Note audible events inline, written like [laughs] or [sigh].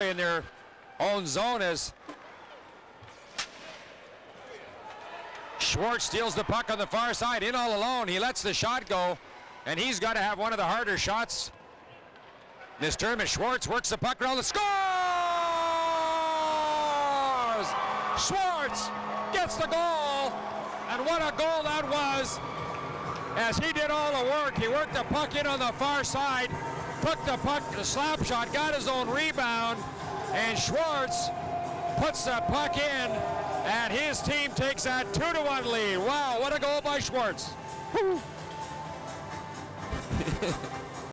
in their own zone as Schwartz steals the puck on the far side, in all alone. He lets the shot go, and he's got to have one of the harder shots this tournament. Schwartz works the puck around the scores! Schwartz gets the goal, and what a goal that was! As he did all the work, he worked the puck in on the far side, took the puck, the slap shot, got his own rebound, and Schwartz puts the puck in, and his team takes that two to one lead. Wow, what a goal by Schwartz. [laughs]